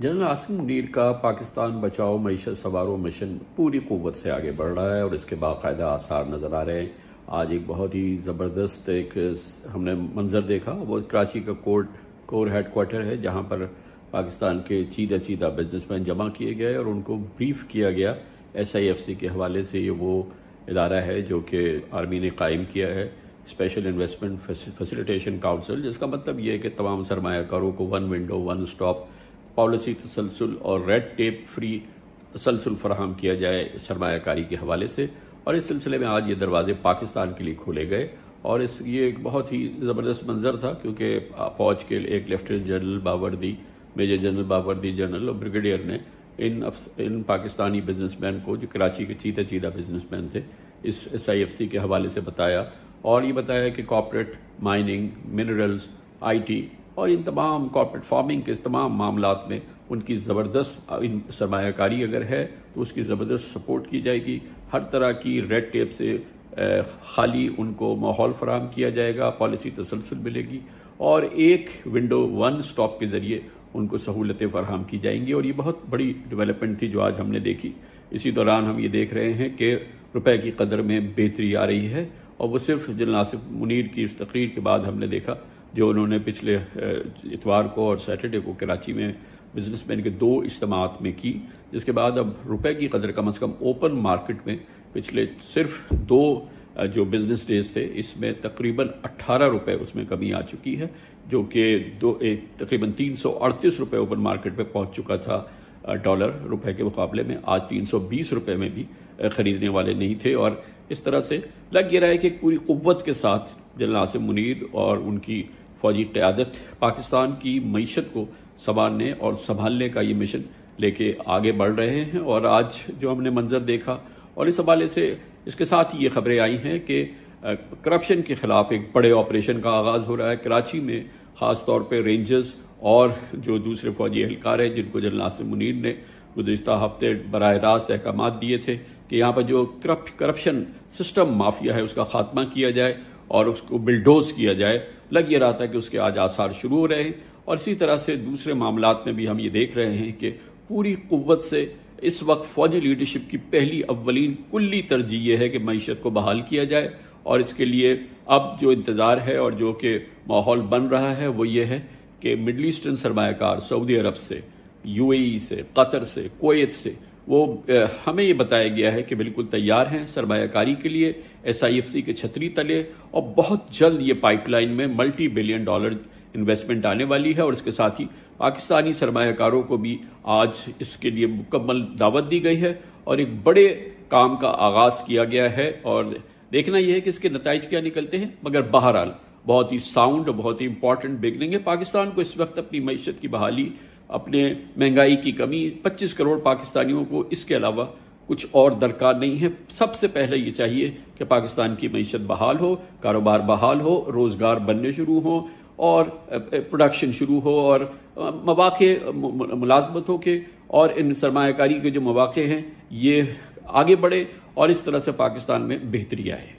General Asim Munir का पाकिस्तान बचाओ मीशत सवारों मिशन पूरी कुत से आगे बढ़ रहा है और इसके बाकायदा आसार नज़र आ रहे हैं। आज एक बहुत ही ज़बरदस्त एक, हमने मंजर देखा। वो कराची का कोर्ट, कोर हेडक्वार्टर है, जहाँ पर पाकिस्तान के चीदा चीदा बिजनेसमैन जमा किए गए और उनको ब्रीफ किया गया। एस आई एफ़ सी के हवाले से ये वो इदारा है जो कि आर्मी ने कायम किया है। स्पेशल इन्वेस्टमेंट फैसिलिटेशन काउंसिल जिसका मतलब ये है कि तमाम सरमाकारों को one window one stop policy तसलसल और रेड टेप फ्री तसलसल फराहम किया जाए सरमाकारी के हवाले से। और इस सिलसिले में आज ये दरवाजे पाकिस्तान के लिए खोले गए। और इस, ये एक बहुत ही ज़बरदस्त मंजर था, क्योंकि फौज के एक लेफ्टिनेंट जनरल बावर्दी, मेजर जनरल बावर्दी जनरल और ब्रिगेडियर ने इन इन पाकिस्तानी बिजनेसमैन को, जो कराची के चीता चीता बिजनेसमैन थे, इस एस आई एफ़ सी के हवाले से बताया। और ये बताया कि कॉपरेट माइनिंग, मिनरल्स, आईटी और इन तमाम कॉर्पोरेट फ़ार्मिंग के तमाम मामला में उनकी ज़बरदस्त इन सरमाकारी अगर है तो उसकी ज़बरदस्त सपोर्ट की जाएगी। हर तरह की रेड टेप से खाली उनको माहौल फराम किया जाएगा पॉलिसी तसलसल मिलेगी और एक विंडो वन स्टॉप के ज़रिए उनको सहूलतें फराहम की जाएँगी। और ये बहुत बड़ी डेवलपमेंट थी जो आज हमने देखी। इसी दौरान हम ये देख रहे हैं कि रुपए की कदर में बेहतरी आ रही है और वो सिर्फ़ जनरल नासिफ मुनीर की इस तकरीर के बाद हमने देखा। जो उन्होंने पिछले इतवार को और सैटरडे को कराची में बिजनेसमैन के दो इज्तम में की, जिसके बाद अब रुपए की कदर कम अज़ कम ओपन मार्केट में पिछले सिर्फ़ दो जो बिज़नेस डेज़ थे, इसमें तकरीबन 18 रुपए उसमें कमी आ चुकी है, जो कि दो तकरीबन तीन सौ अड़तीस रुपये ओपन मार्केट में पहुँच चुका था डॉलर रुपए के मुकाबले में। आज तीन सौ बीस रुपये में भी खरीदने वाले नहीं थे। और इस तरह से लग ये रहा है कि पूरी कुत के साथ जनरल आसिम मुनीर और उनकी फौजी क्यादत पाकिस्तान की मीशत को संवारने और संभालने का ये मिशन लेके आगे बढ़ रहे हैं और आज जो हमने मंजर देखा और इस हवाले से इसके साथ ही ये खबरें आई हैं कि करप्शन के खिलाफ एक बड़े ऑपरेशन का आगाज़ हो रहा है। कराची में खास तौर पर रेंजर्स और जो दूसरे फौजी एहलकार हैं, जिनको जनरल नासिम मुनीर ने गुजशत हफ़्ते बरह रास्त अहकाम दिए थे कि यहाँ पर जो करप्शन सिस्टम माफिया है, उसका खात्मा किया जाए और उसको बिल्डोज किया जाए। लग ये रहा था कि उसके आज आसार शुरू हो रहे हैं। और इसी तरह से दूसरे मामला में भी हम ये देख रहे हैं कि पूरी कुत से इस वक्त फौजी लीडरशिप की पहली अव्वलीन कुल्ली तरजीह यह है कि मीशत को बहाल किया जाए। और इसके लिए अब जो इंतज़ार है और जो कि माहौल बन रहा है, वो ये है कि मिडल ईस्टर्न सरमाकार सऊदी अरब से, यूएई से, कतर से कोत से वो हमें ये बताया गया है कि बिल्कुल तैयार हैं सरमाकारी के लिए एस आई एफ़ सी के छतरी तले, और बहुत जल्द ये पाइपलाइन में मल्टी बिलियन डॉलर इन्वेस्टमेंट आने वाली है, और इसके साथ ही पाकिस्तानी सरमाकारों को भी आज इसके लिए मुकम्मल दावत दी गई है, और एक बड़े काम का आगाज़ किया गया है, और देखना यह है कि इसके नतज क्या निकलते हैं। मगर बहरहाल, बहुत ही साउंड बहुत ही इंपॉर्टेंट बिगनिंग है। पाकिस्तान को इस वक्त अपनी मीशत की बहाली अपने महँगाई की कमी 25 करोड़ पाकिस्तानियों को इसके अलावा कुछ और दरकार नहीं है। सबसे पहले ये चाहिए कि पाकिस्तान की मीशत बहाल हो, कारोबार बहाल हो, रोज़गार बनने शुरू हो और प्रोडक्शन शुरू हो और मौाक़े मुलाजमतों के और इन सरमाकारी के जो मौाक़े हैं, ये आगे बढ़े और इस तरह से पाकिस्तान में बेहतरी आए।